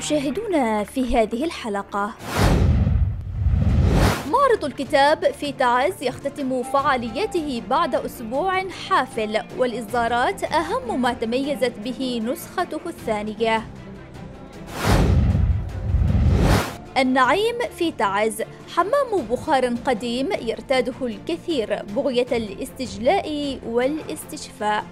تشاهدون في هذه الحلقة. معرض الكتاب في تعز يختتم فعالياته بعد أسبوع حافل والإصدارات أهم ما تميزت به نسخته الثانية. النعيم في تعز حمام بخار قديم يرتاده الكثير بغية الاستجلاء والإستشفاء.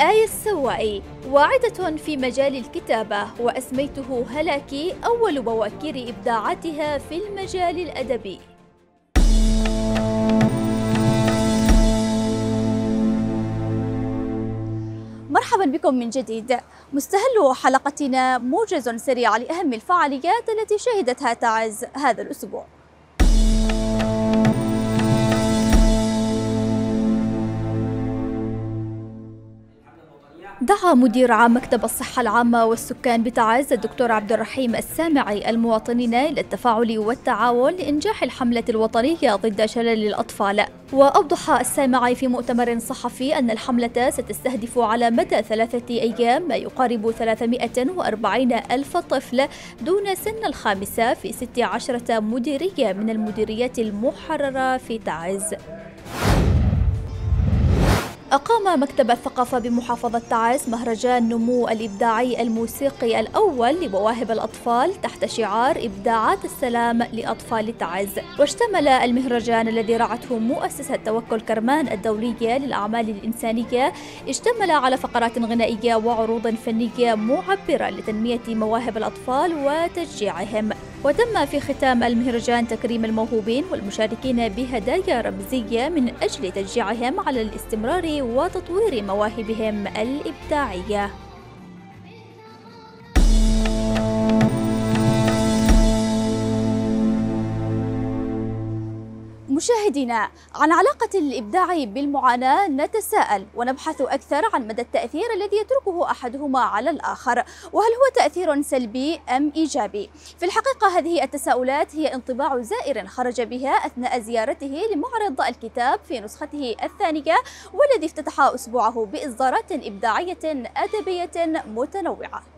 آية السوائي واعدة في مجال الكتابة وأسميته هلاكي أول بواكير إبداعاتها في المجال الأدبي. مرحبا بكم من جديد. مستهل حلقتنا موجز سريع لأهم الفعاليات التي شهدتها تعز هذا الأسبوع. دعا مدير عام مكتب الصحة العامة والسكان بتعز الدكتور عبد الرحيم السامعي المواطنين إلى التفاعل والتعاون لإنجاح الحملة الوطنية ضد شلل الأطفال. وأوضح السامعي في مؤتمر صحفي أن الحملة ستستهدف على مدى ثلاثة أيام ما يقارب 340 ألف طفل دون سن الخامسة في 16 مديرية من المديريات المحررة في تعز. أقام مكتب الثقافة بمحافظة تعز مهرجان نمو الإبداعي الموسيقي الأول لمواهب الأطفال تحت شعار إبداعات السلام لأطفال تعز. واشتمل المهرجان الذي رعته مؤسسة توكل كرمان الدولية للأعمال الإنسانية. اشتمل على فقرات غنائية وعروض فنية معبرة لتنمية مواهب الأطفال وتشجيعهم. وتم في ختام المهرجان تكريم الموهوبين والمشاركين بهدايا رمزية من أجل تشجيعهم على الاستمرار وتطوير مواهبهم الإبداعية. مشاهدينا عن علاقة الإبداع بالمعاناة نتساءل ونبحث أكثر عن مدى التأثير الذي يتركه أحدهما على الآخر وهل هو تأثير سلبي أم إيجابي؟ في الحقيقة هذه التساؤلات هي انطباع زائر خرج بها أثناء زيارته لمعرض الكتاب في نسخته الثانية والذي افتتح أسبوعه بإصدارات إبداعية أدبية متنوعة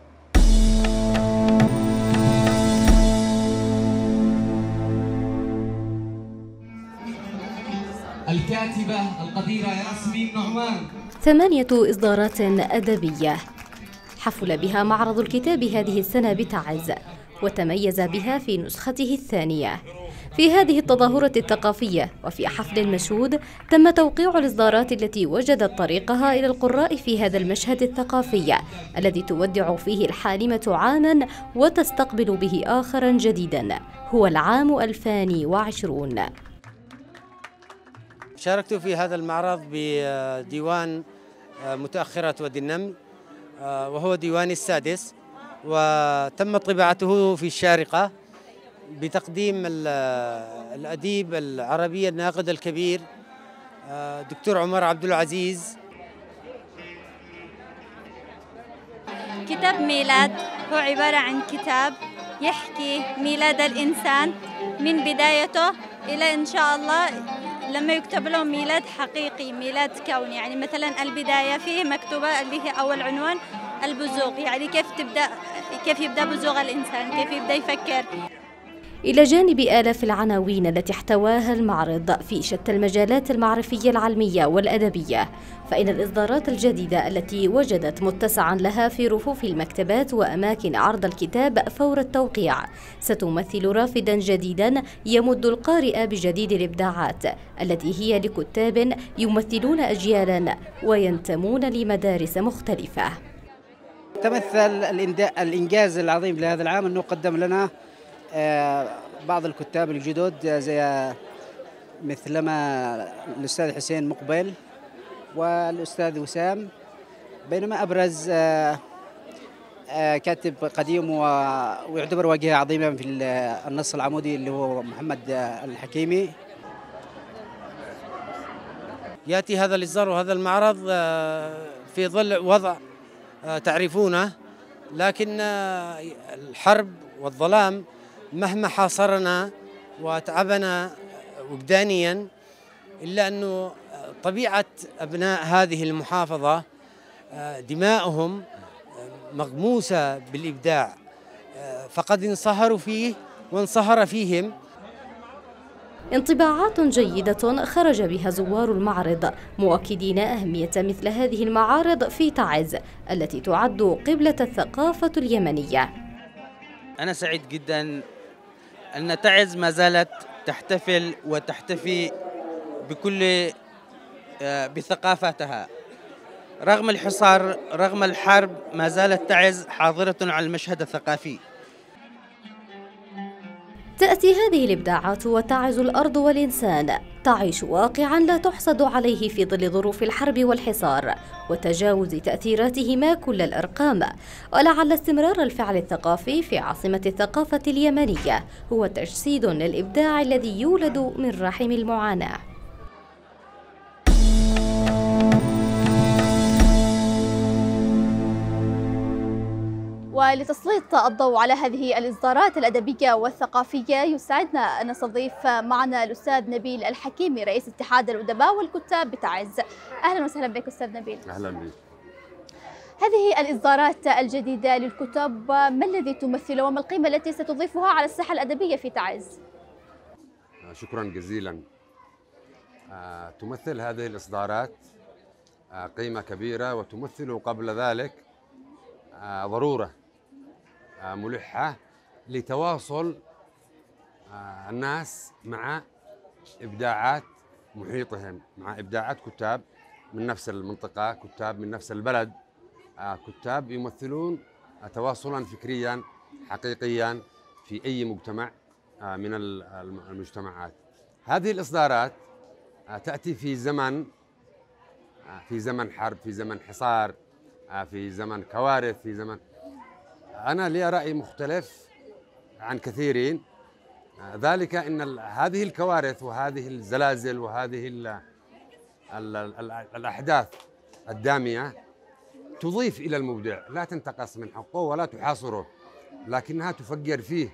الكاتبة القديرة ياسمين نعمان. ثمانية إصدارات أدبية. حفل بها معرض الكتاب هذه السنة بتعز وتميز بها في نسخته الثانية. في هذه التظاهرة الثقافية وفي حفل مشهود تم توقيع الإصدارات التي وجدت طريقها إلى القراء في هذا المشهد الثقافي الذي تودع فيه الحالمة عاما وتستقبل به آخرا جديدا. هو العام 2020 شاركت في هذا المعرض بديوان متأخرة وادي النمل وهو ديواني السادس وتم طباعته في الشارقة بتقديم الأديب العربي الناقد الكبير دكتور عمر عبد العزيز. كتاب ميلاد هو عبارة عن كتاب يحكي ميلاد الإنسان من بدايته إلى إن شاء الله لما يكتب له ميلاد حقيقي ميلاد كوني. يعني مثلا البداية فيه مكتوبة اللي هي أول عنوان البزوغ يعني كيف تبدأ كيف يبدأ بزوغ الإنسان؟ كيف يبدأ يفكر؟ إلى جانب آلاف العناوين التي احتواها المعرض في شتى المجالات المعرفية العلمية والأدبية فإن الإصدارات الجديدة التي وجدت متسعا لها في رفوف المكتبات وأماكن عرض الكتاب فور التوقيع ستمثل رافدا جديدا يمد القارئ بجديد الإبداعات التي هي لكتاب يمثلون أجيالا وينتمون لمدارس مختلفة. تمثل الإنجاز العظيم لهذا العام أنه قدم لنا بعض الكتاب الجدد زي مثلما الأستاذ حسين مقبل والأستاذ وسام بينما أبرز كاتب قديم ويعتبر واجهة عظيمة في النص العمودي اللي هو محمد الحكيمي. يأتي هذا الإصدار وهذا المعرض في ظل وضع تعرفونه لكن الحرب والظلام مهما حاصرنا وتعبنا وجدانيا إلا أنه طبيعة أبناء هذه المحافظة دماؤهم مغموسة بالإبداع. فقد انصهروا فيه وانصهر فيهم. انطباعات جيدة خرج بها زوار المعرض مؤكدين أهمية مثل هذه المعارض في تعز التي تعد قبلة الثقافة اليمنية. أنا سعيد جدا تعز ما زالت تحتفل وتحتفي بكل آه، بثقافتها رغم الحصار رغم الحرب ما زالت تعز حاضرة على المشهد الثقافي. تأتي هذه الإبداعات وتعز الأرض والإنسان. تعيش واقعا لا تحسد عليه في ظل ظروف الحرب والحصار وتجاوز تأثيراتهما كل الأرقام. ولعل استمرار الفعل الثقافي في عاصمة الثقافة اليمنية هو تجسيد للإبداع الذي يولد من رحم المعاناة. ولتسليط الضوء على هذه الإصدارات الأدبية والثقافية يسعدنا أن نستضيف معنا الأستاذ نبيل الحكيمي رئيس اتحاد الأدباء والكتاب بتعز أهلا وسهلا بك أستاذ نبيل. أهلا بك. هذه الإصدارات الجديدة للكتب ما الذي تمثله وما القيمة التي ستضيفها على الساحة الأدبية في تعز؟ آه، شكرا جزيلا. آه، تمثل هذه الإصدارات آه، قيمة كبيرة وتمثل قبل ذلك آه، ملحة لتواصل آه، الناس مع إبداعات محيطهم مع إبداعات كتاب من نفس المنطقة كتاب من نفس البلد. آه، كتاب يمثلون آه، تواصلا فكريا حقيقيا في أي مجتمع من ال- الم- المجتمعات. هذه الإصدارات آه، تأتي في زمن في زمن حرب في زمن حصار في زمن كوارث في زمن أنا لي رأي مختلف عن كثيرين. ذلك ال- هذه الكوارث وهذه الزلازل وهذه ال ال ال الأحداث الدامية تضيف إلى المبدع. لا تنتقص من حقه ولا تحاصره لكنها تفجر فيه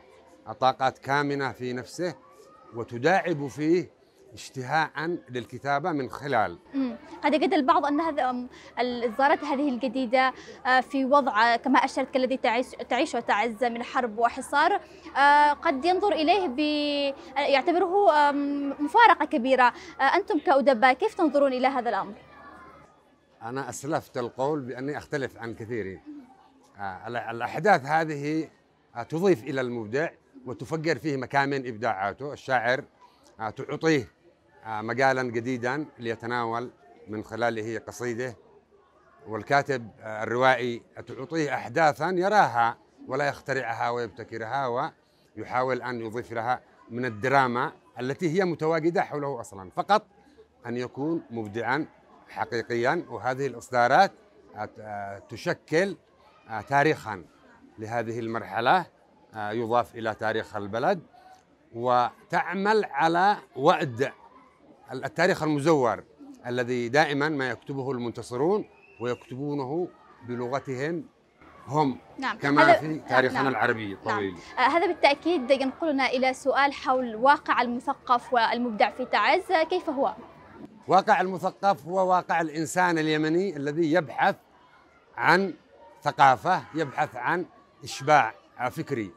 طاقات كامنة في نفسه وتداعب فيه اشتهاء للكتابة من خلال مم. قد يجد البعض أن هذا أم، الإصدارات هذه الجديدة آه، في وضع كما أشرت كالذي تعيش تعيشه تعز من حرب وحصار آه، قد ينظر إليه ب يعتبره آم، مفارقة كبيرة آه، أنتم كأدباء كيف تنظرون إلى هذا الأمر؟ أنا أسلفت القول بأني أختلف عن كثيرين ال- الأحداث هذه تضيف إلى المبدع وتفجر فيه مكامن إبداعاته الشاعر تعطيه مجالا جديدا ليتناول من خلاله قصيدة والكاتب آه، الروائي تعطيه احداثا يراها ولا يخترعها ويبتكرها ويحاول أن يضيف لها من الدراما التي هي متواجدة حوله أصلا. فقط أن يكون مبدعا حقيقيا وهذه الإصدارات آه، آه، تشكل آه، تاريخا لهذه المرحلة آه، يضاف إلى تاريخ البلد وتعمل على وأد التاريخ المزور الذي دائما ما يكتبه المنتصرون ويكتبونه بلغتهم هم نعم. كما هذا- في تاريخنا نعم. العربي. الطويل آه، هذا بالتأكيد ينقلنا إلى سؤال حول واقع المثقف والمبدع في تعز. كيف هو؟ واقع المثقف هو واقع الإنسان اليمني الذي يبحث عن ثقافة يبحث عن إشباع فكري.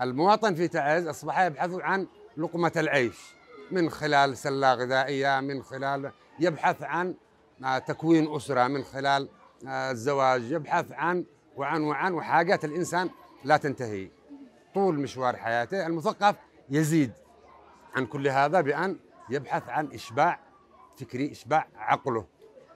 المواطن في تعز أصبح يبحث عن لقمة العيش. من خلال سله غذائيه من خلال يبحث عن آه، تكوين أسرة من خلال آه، الزواج يبحث عن وعن وعن وحاجات الإنسان لا تنتهي. طول مشوار حياته المثقف يزيد. عن كل هذا بأن يبحث عن إشباع فكري إشباع عقله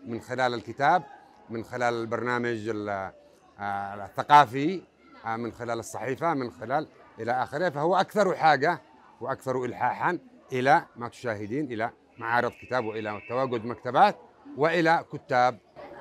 من خلال الكتاب من خلال البرنامج ال- آه، الثقافي من خلال الصحيفة من خلال إلى آخره. فهو أكثر حاجة وأكثر الحاحا إلى ما تشاهدين إلى معارض كتاب وإلى تواجد مكتبات وإلى كتاب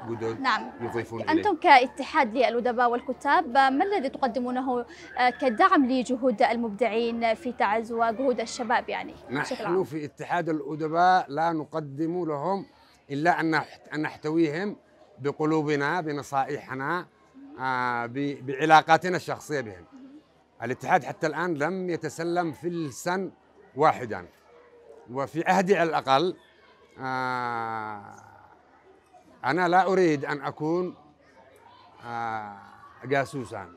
جدد نعم. يضيفون إليه. أنتم كاتحاد للأدباء والكتاب ما الذي تقدمونه آه، كدعم لجهود المبدعين في تعز وجهود الشباب يعني؟ نحن في اتحاد الأدباء لا نقدم لهم إلا أن نحت- أن نحتويهم بقلوبنا بنصائحنا آه، بعلاقاتنا الشخصية بهم. الاتحاد حتى الآن لم يتسلم فلسا واحدا. وفي عهدي على الأقل آه، أنا لا أريد أن أكون آه، جاسوسا.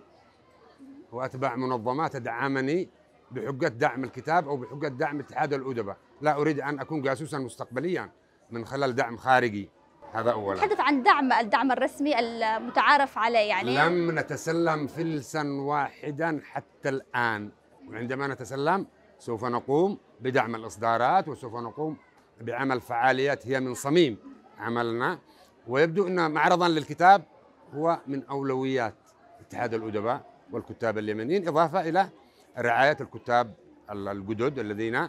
وأتباع منظمات تدعمني بحجة دعم الكتاب أو بحجة دعم اتحاد الأدباء، لا أريد أن أكون جاسوسا مستقبليا من خلال دعم خارجي. هذا اولا. تحدث عن دعم الدعم الرسمي المتعارف عليه يعني لم نتسلم فلسا واحدا حتى الآن. وعندما نتسلم سوف نقوم بدعم الإصدارات وسوف نقوم بعمل فعاليات هي من صميم عملنا. ويبدو أن معرضا للكتاب هو من أولويات اتحاد الأدباء والكتاب اليمنيين إضافة إلى رعاية الكتاب الجدد الذين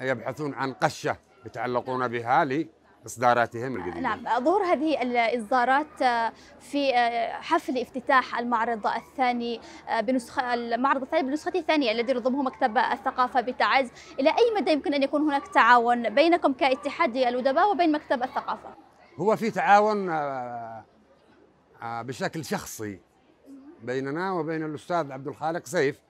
يبحثون عن قشة يتعلقون بها لاصداراتهم الجديده. نعم ظهور هذه الاصدارات في حفل افتتاح المعرض الثاني بنسخة المعرض الثاني بنسخته الثانية الذي ينظمه مكتب الثقافة بتعز، إلى أي مدى يمكن أن يكون هناك تعاون بينكم كاتحاد الادباء وبين مكتب الثقافة؟ هو في تعاون آه، آه، بشكل شخصي بيننا وبين الأستاذ عبد الخالق سيف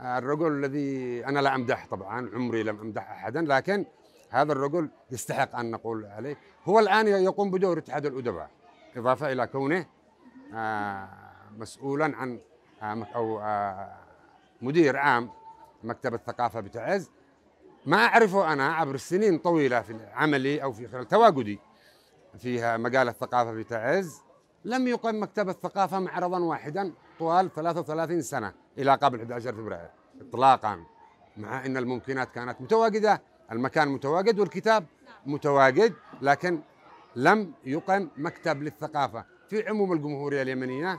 آه، الرجل الذي أنا لا امدح طبعا عمري لم أمدح احدا لكن هذا الرجل يستحق أن نقول عليه. هو الآن يقوم بدور اتحاد الأدباء إضافة إلى كونه مسؤولا عن أو مدير عام مكتب الثقافة بتعز. ما أعرفه أنا عبر السنين طويلة في عملي أو في خلال تواجدي فيها مجال الثقافة في تعز لم يقم مكتب الثقافة معرضا واحدا طوال 33 سنة إلى قبل 11 فبراير إطلاقا مع أن الممكنات كانت متواجدة. المكان متواجد والكتاب متواجد لكن لم يقم مكتب للثقافة. في عموم الجمهورية اليمنية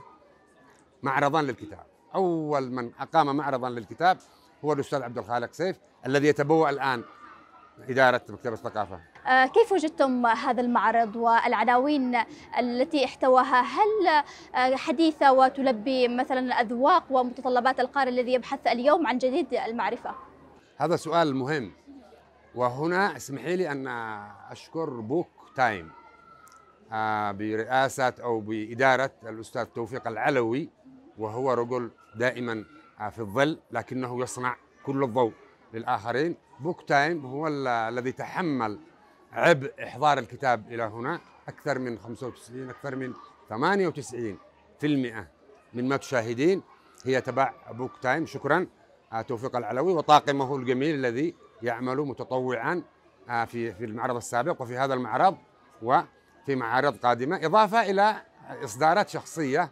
معرضا للكتاب. أول من أقام معرضا للكتاب هو الأستاذ عبد الخالق سيف الذي يتبوأ الآن إدارة مكتبة الثقافة. آه، كيف وجدتم هذا المعرض والعناوين التي احتواها؟ هل آه، حديثة وتلبي مثلا الأذواق ومتطلبات القارئ الذي يبحث اليوم عن جديد المعرفة؟ هذا سؤال مهم. وهنا اسمحي لي أن أشكر Book Time آه، برئاسة أو بإدارة الأستاذ توفيق العلوي وهو رجل دائما في الظل لكنه يصنع كل الضوء للآخرين. Book Time هو الذي تحمل عبء إحضار الكتاب إلى هنا أكثر من 95 أكثر من 98 في المئة من ما تشاهدين هي تبع Book Time شكرا آه، توفيق العلوي وطاقمه الجميل الذي يعمل متطوعا آه، في في المعرض السابق وفي هذا المعرض وفي معارض قادمة إضافة إلى إصدارات شخصية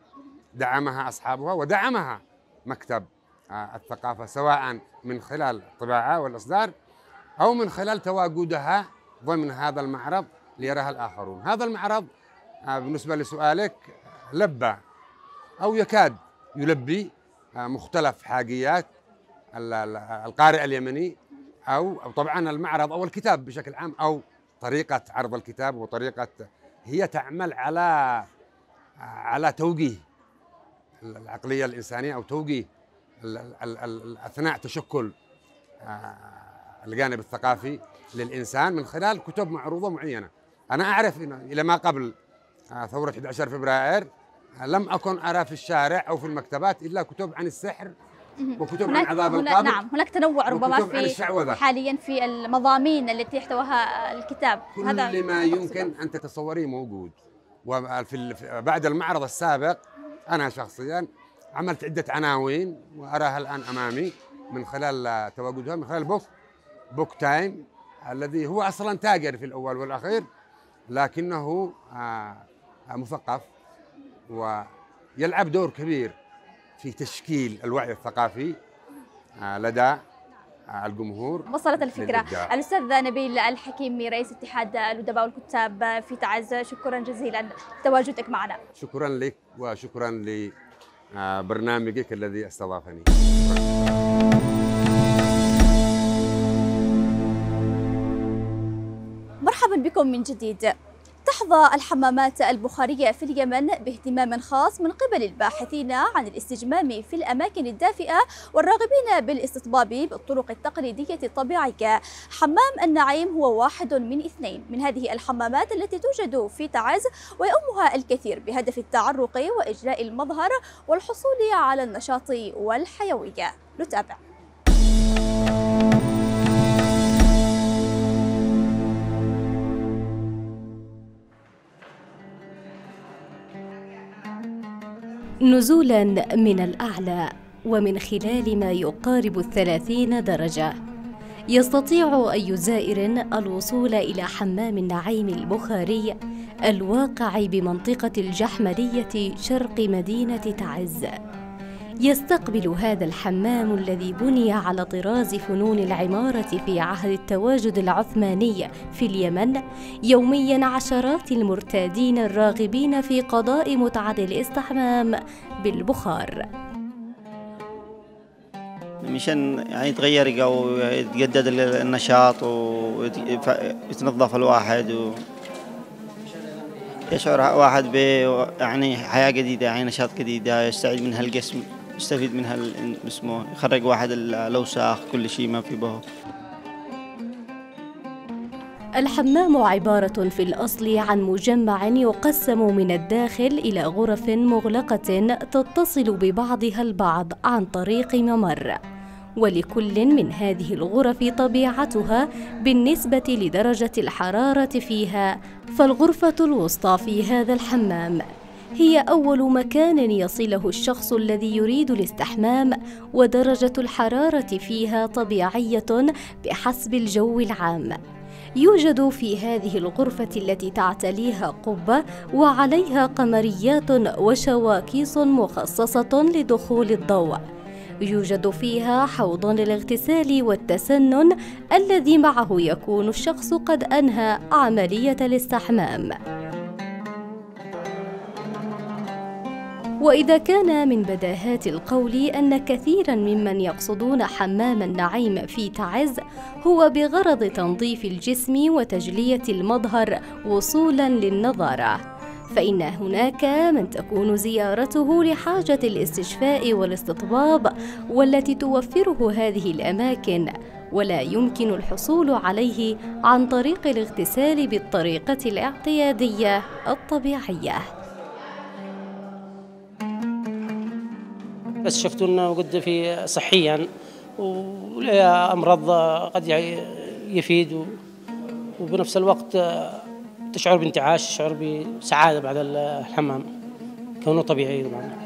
دعمها أصحابها ودعمها مكتب آه، الثقافة سواء من خلال الطباعة والإصدار أو من خلال تواجدها ضمن هذا المعرض ليراها الآخرون. هذا المعرض آه، بالنسبة لسؤالك لبى أو يكاد يلبي مختلف حاجيات القارئ اليمني أو, أو طبعا المعرض أو الكتاب بشكل عام أو طريقة عرض الكتاب وطريقة هي تعمل على على توجيه العقلية الإنسانية أو توجيه اثناء تشكل آه، الجانب الثقافي للإنسان من خلال كتب معروضة معينة. أنا أعرف إن إلى ما قبل آه، ثورة 11 فبراير آه، لم أكن أرى في الشارع أو في المكتبات إلا كتب عن السحر وكتب عن عذاب القبر نعم هناك تنوع ربما في حاليا في المضامين التي يحتواها الكتاب. كل هذا ما يمكن أن تتصوريه موجود. وفي بعد المعرض السابق أنا شخصيا عملت عدة عناوين وأراها الآن أمامي من خلال تواجدها من خلال Book Book Time الذي هو أصلا تاجر في الأول والأخير لكنه آه، مثقف ويلعب دور كبير. في تشكيل الوعي الثقافي آه، لدى الجمهور وصلت الفكرة؟ للإبداع. الأستاذ نبيل الحكيمي رئيس اتحاد الأدباء والكتاب في تعز شكرا جزيلا لتواجدك معنا. شكرا لك وشكرا آه، برنامجك الذي استضافني. مرحبا بكم من جديد. تحظى الحمامات البخارية في اليمن باهتمام خاص من قبل الباحثين عن الاستجمام في الأماكن الدافئة والراغبين بالاستطباب بالطرق التقليدية الطبيعية. حمام النعيم هو واحد من اثنين من هذه الحمامات التي توجد في تعز ويؤمها الكثير بهدف التعرق وإجلاء المظهر والحصول على النشاط والحيوية. نتابع. نزولا من الأعلى ومن خلال ما يقارب الثلاثين درجة. يستطيع أي زائر الوصول إلى حمام النعيم البخاري الواقع بمنطقة الجحمرية شرق مدينة تعز. يستقبل هذا الحمام الذي بني على طراز فنون العمارة في عهد التواجد العثماني في اليمن يوميا عشرات المرتادين الراغبين في قضاء متعة الاستحمام بالبخار. مشان يعني يتغير أو يتجدد النشاط ويتنظف الواحد و يشعر واحد ب يعني حياة جديدة يعني نشاط جديدة يستعيد منها الجسم يستفيد منها اسمه يخرج واحد الأوساخ كل شيء ما في به الحمام عبارة في الأصل عن مجمع يقسم من الداخل إلى غرف مغلقة تتصل ببعضها البعض عن طريق ممر. ولكل من هذه الغرف طبيعتها بالنسبة لدرجة الحرارة فيها فالغرفة الوسطى في هذا الحمام. هي أول مكان يصله الشخص الذي يريد الاستحمام ودرجة الحرارة فيها طبيعية بحسب الجو العام. يوجد في هذه الغرفة التي تعتليها قبة وعليها قمريات وشواكيص مخصصة لدخول الضوء. يوجد فيها حوض للاغتسال والتسنن الذي معه يكون الشخص قد أنهى عملية الاستحمام. وإذا كان من بداهات القول أن كثيرا ممن يقصدون حمام النعيم في تعز هو بغرض تنظيف الجسم وتجلية المظهر وصولا للنظارة فإن هناك من تكون زيارته لحاجة الاستشفاء والاستطباب والتي توفره هذه الأماكن ولا يمكن الحصول عليه عن طريق الاغتسال بالطريقة الاعتيادية الطبيعية. بس شفتوا إنه قد في صحيا وامراض قد يفيد وبنفس الوقت تشعر بانتعاش تشعر بسعادة بعد الحمام. كونه طبيعي طبعا.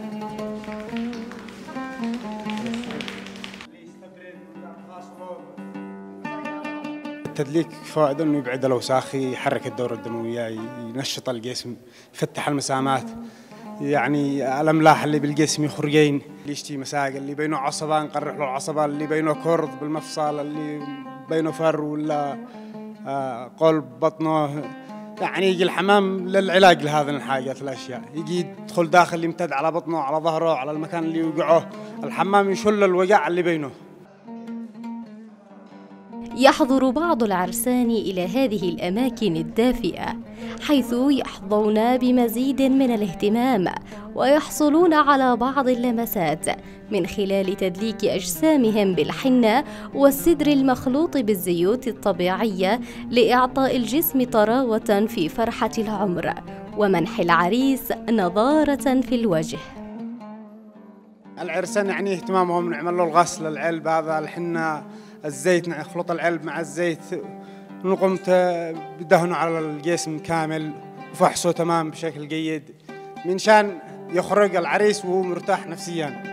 التدليك فوائده إنه يبعد الاوساخ يحرك الدورة الدموية ينشط الجسم يفتح المسامات. يعني الاملاح اللي بالجسم يخرجين اللي يشتي مساق اللي بينه عصبه نقرح له العصبه اللي بينه كرض بالمفصل اللي بينه فر ولا آه، قلب بطنه. يعني يجي الحمام للعلاج لهذه الحاجات الأشياء. يجي يدخل داخل يمتد على بطنه على ظهره على المكان اللي يوقعه. الحمام يشل الوجع اللي بينه. يحضر بعض العرسان إلى هذه الأماكن الدافئة حيث يحظون بمزيد من الاهتمام ويحصلون على بعض اللمسات من خلال تدليك أجسامهم بالحنة والسدر المخلوط بالزيوت الطبيعية لإعطاء الجسم طراوة في فرحة العمر ومنح العريس نضارة في الوجه. العرسان يعني اهتمامهم نعمل له الغسل العلب هذا الحنة الزيت نخلط العلب مع الزيت نقوم بدهنه على الجسم كامل وفحصه تمام بشكل جيد من شان يخرج العريس وهو مرتاح نفسيا.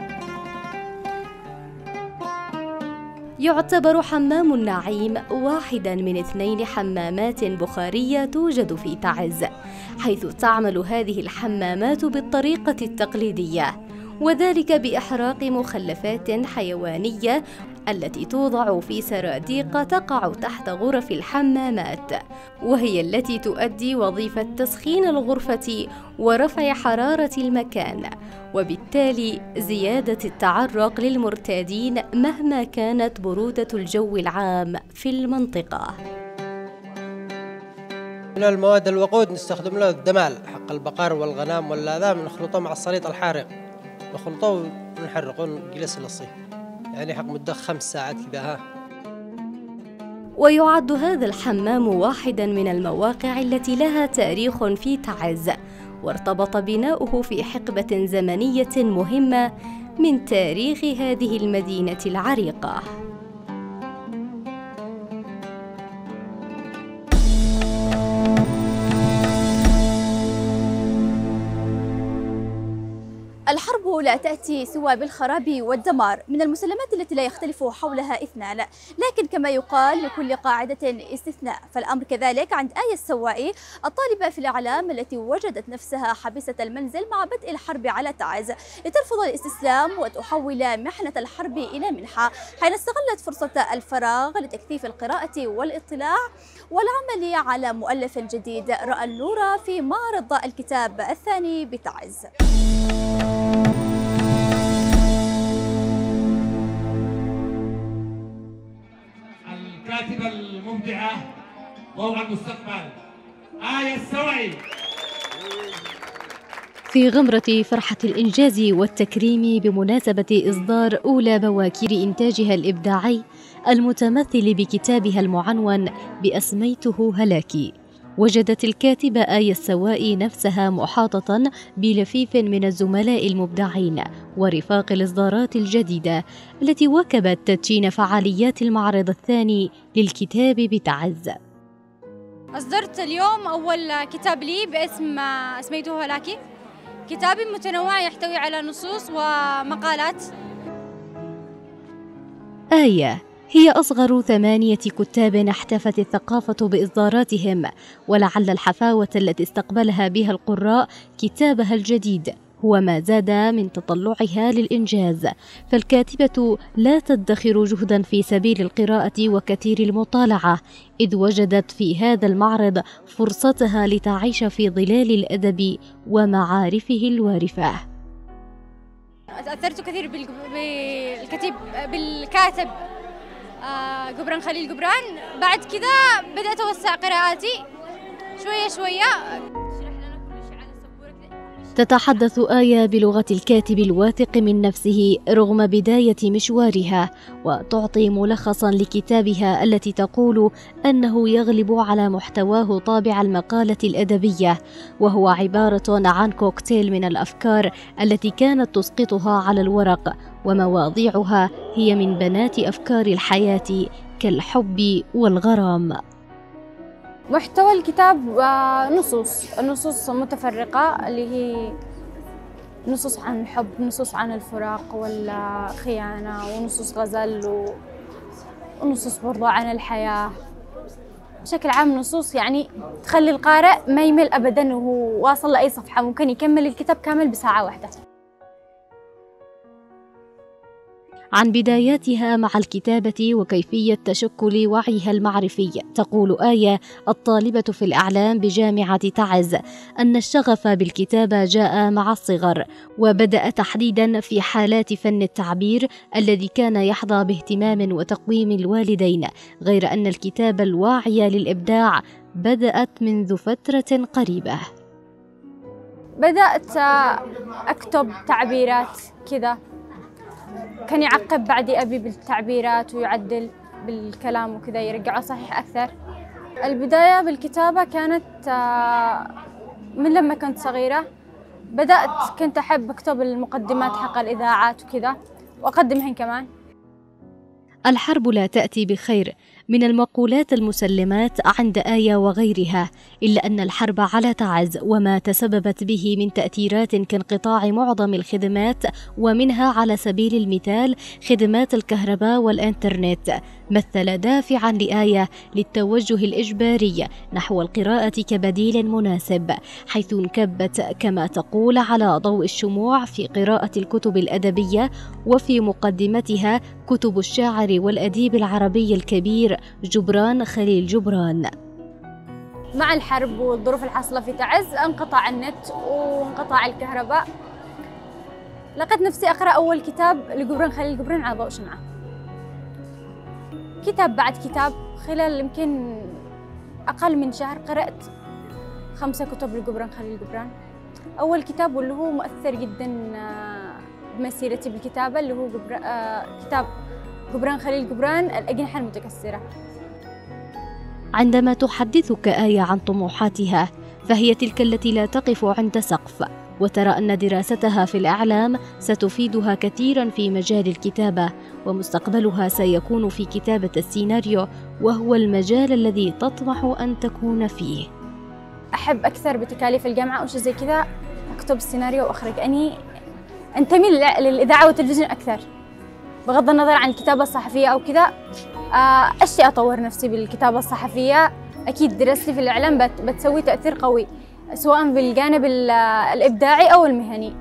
يعتبر حمام النعيم واحدا من اثنين حمامات بخارية توجد في تعز حيث تعمل هذه الحمامات بالطريقة التقليدية وذلك بإحراق مخلفات حيوانية التي توضع في سراديق تقع تحت غرف الحمامات وهي التي تؤدي وظيفة تسخين الغرفة ورفع حرارة المكان وبالتالي زيادة التعرق للمرتادين مهما كانت برودة الجو العام في المنطقة. من المواد الوقود نستخدم له الدمال حق البقر والغنم واللاذام نخلطه مع الصليط الحارق نخلطه ونحرقه ونجلس للصيف. يعني حق مدة خمس ساعات كذا ها. ويعد هذا الحمام واحدا من المواقع التي لها تاريخ في تعز وارتبط بناؤه في حقبة زمنية مهمة من تاريخ هذه المدينة العريقة. الحرب لا تأتي سوى بالخراب والدمار من المسلمات التي لا يختلف حولها إثنان. لكن كما يقال لكل قاعدة استثناء. فالأمر كذلك عند آية السوائي الطالبة في الإعلام التي وجدت نفسها حبيسة المنزل مع بدء الحرب على تعز. لترفض الاستسلام وتحول محنة الحرب إلى منحة حين استغلت فرصة الفراغ لتكثيف القراءة والاطلاع والعمل على مؤلف جديد. رأى النور في معرض الكتاب الثاني بتعز. الكاتبة المبدعة ضوء المستقبل آية السوعي. في غمرة فرحة الإنجاز والتكريم بمناسبة إصدار أولى بواكير إنتاجها الإبداعي المتمثل بكتابها المعنون بأسميته هلاكي. وجدت الكاتبة آية السوائي نفسها محاطة بلفيف من الزملاء المبدعين ورفاق الإصدارات الجديدة التي واكبت تدشين فعاليات المعرض الثاني للكتاب بتعز. أصدرت اليوم أول كتاب لي باسم اسميته هلاكي كتاب متنوع يحتوي على نصوص ومقالات. آية هي أصغر ثمانية كتاب احتفت الثقافة بإصداراتهم ولعل الحفاوة التي استقبلها بها القراء كتابها الجديد هو ما زاد من تطلعها للإنجاز. فالكاتبة لا تدخر جهدا في سبيل القراءة وكثير المطالعة إذ وجدت في هذا المعرض فرصتها لتعيش في ظلال الأدب ومعارفه الوارفة. تأثرت كثير بالكتيب بالكاتب. جبران خليل جبران. بعد كذا بدأت أوسع قراءاتي. شوية شوية. تتحدث آية بلغة الكاتب الواثق من نفسه رغم بداية مشوارها وتعطي ملخصا لكتابها التي تقول أنه يغلب على محتواه طابع المقالة الأدبية وهو عبارة عن كوكتيل من الأفكار التي كانت تسقطها على الورق ومواضيعها هي من بنات أفكار الحياة كالحب والغرام. محتوى الكتاب نصوص نصوص متفرقة اللي هي نصوص عن الحب نصوص عن الفراق والخيانة ونصوص غزل ونصوص برضو عن الحياة. بشكل عام نصوص يعني تخلي القارئ ما يمل أبدا وهو واصل لأي صفحة. ممكن يكمل الكتاب كامل بساعة واحدة. عن بداياتها مع الكتابة وكيفية تشكل وعيها المعرفي. تقول آية الطالبة في الإعلام بجامعة تعز أن الشغف بالكتابة جاء مع الصغر وبدأ تحديدا في حالات فن التعبير الذي كان يحظى باهتمام وتقويم الوالدين غير أن الكتابة الواعية للإبداع بدأت منذ فترة قريبة. بدأت أكتب تعبيرات كذا. كان يعقب بعدي أبي بالتعبيرات ويعدل بالكلام وكذا يرجعه صحيح أكثر. البداية بالكتابة كانت آه، من لما كنت صغيرة بدأت كنت أحب أكتب المقدمات حق الإذاعات وكذا وأقدمهن كمان. الحرب لا تأتي بخير. من المقولات المسلمات عند آية وغيرها إلا أن الحرب على تعز وما تسببت به من تأثيرات كانقطاع معظم الخدمات ومنها على سبيل المثال خدمات الكهرباء والإنترنت. مثل دافعا لآية للتوجه الإجباري نحو القراءة كبديل مناسب حيث انكبت كما تقول على ضوء الشموع في قراءة الكتب الأدبية وفي مقدمتها كتب الشاعر والأديب العربي الكبير جبران خليل جبران. مع الحرب والظروف الحاصلة في تعز انقطع النت وانقطع الكهرباء. لقيت نفسي أقرأ أول كتاب لجبران خليل جبران على ضوء شمعة. كتاب بعد كتاب خلال يمكن أقل من شهر قرأت خمسة كتب لجبران خليل جبران أول كتاب واللي هو مؤثر جدا آه، بمسيرتي بالكتابة اللي هو. آه كتاب جبران خليل جبران الأجنحة المتكسرة عندما تحدثك آية عن طموحاتها فهي تلك التي لا تقف عند سقف وترى أن دراستها في الإعلام ستفيدها كثيرا في مجال الكتابة ومستقبلها سيكون في كتابة السيناريو وهو المجال الذي تطمح أن تكون فيه. أحب أكثر بتكاليف الجامعة أو شيء زي كذا أكتب السيناريو وأخرج. أني أنتمي للع- للإذاعة والتلفزيون أكثر. بغض النظر عن الكتابة الصحفية أو كذا آه، أشتي أطور نفسي بالكتابة الصحفية. أكيد دراستي في الإعلام بت- بتسوي تأثير قوي. سواء بالجانب ال- الإبداعي أو المهني.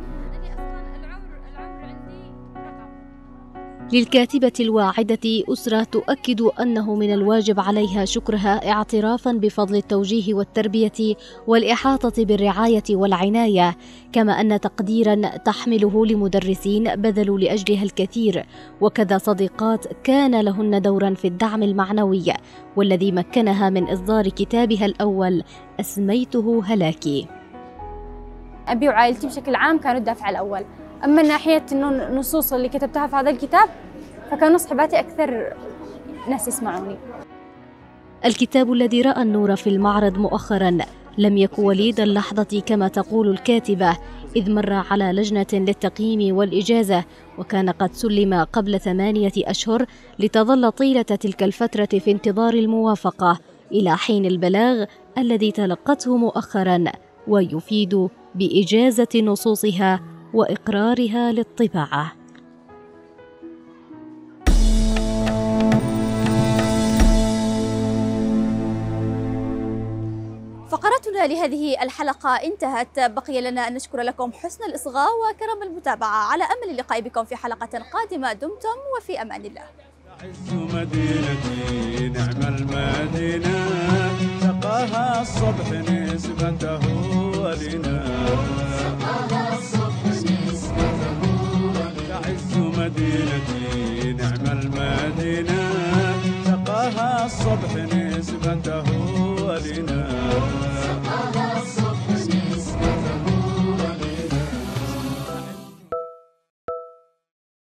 للكاتبة الواعدة أسرة تؤكد أنه من الواجب عليها شكرها اعترافا بفضل التوجيه والتربية والإحاطة بالرعاية والعناية كما أن تقديرا تحمله لمدرسين بذلوا لأجلها الكثير وكذا صديقات كان لهن دورا في الدعم المعنوي والذي مكنها من إصدار كتابها الأول أسميته هلاكي. أبي وعائلتي بشكل عام كانوا الدافع الأول. أما من ناحية إنه النصوص اللي كتبتها في هذا الكتاب فكانوا صحباتي أكثر ناس يسمعوني. الكتاب الذي رأى النور في المعرض مؤخرا لم يكن وليد اللحظة كما تقول الكاتبة إذ مر على لجنة للتقييم والإجازة وكان قد سلم قبل ثمانية أشهر لتظل طيلة تلك الفترة في انتظار الموافقة إلى حين البلاغ الذي تلقته مؤخرا ويفيد بإجازة نصوصها وإقرارها للطباعة. فقرتنا لهذه الحلقة انتهت. بقي لنا أن نشكر لكم حسن الإصغاء وكرم المتابعة. على أمل اللقاء بكم في حلقة قادمة دمتم وفي أمان الله. عز مدينتي نعم المدينة. سقاها الصبح نسبته ولنا. تعز مدينتي نعم المدينة. سقاها الصبح نسبته ولنا